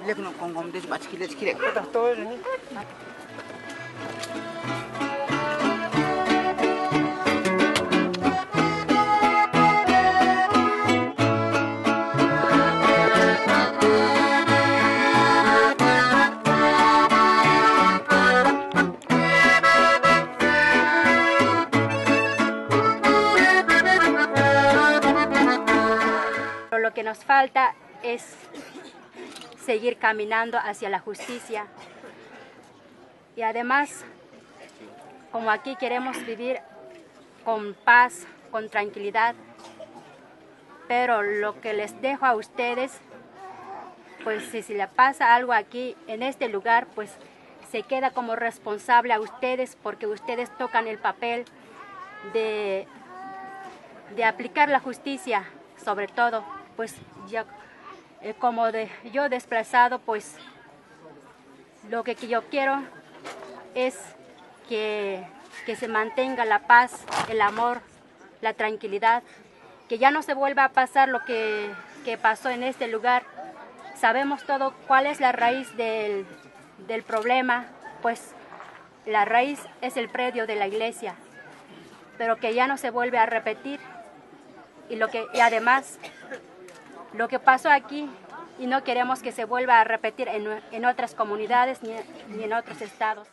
Lihat nongkong-kong dia cepat sikit-sikit. Kita tahu ni. Lo que nos falta es seguir caminando hacia la justicia. Y además, como aquí queremos vivir con paz, con tranquilidad, pero lo que les dejo a ustedes, pues si se le pasa algo aquí en este lugar, pues se queda como responsable a ustedes porque ustedes tocan el papel de, de aplicar la justicia, sobre todo, pues ya eh, como de, yo desplazado, pues lo que, yo quiero es que, que se mantenga la paz, el amor, la tranquilidad, que ya no se vuelva a pasar lo que, que pasó en este lugar. Sabemos todo cuál es la raíz del, del problema, pues la raíz es el predio de la iglesia, pero que ya no se vuelve a repetir. Y, lo que, y además, lo que pasó aquí, y no queremos que se vuelva a repetir en, en otras comunidades ni, ni en otros estados.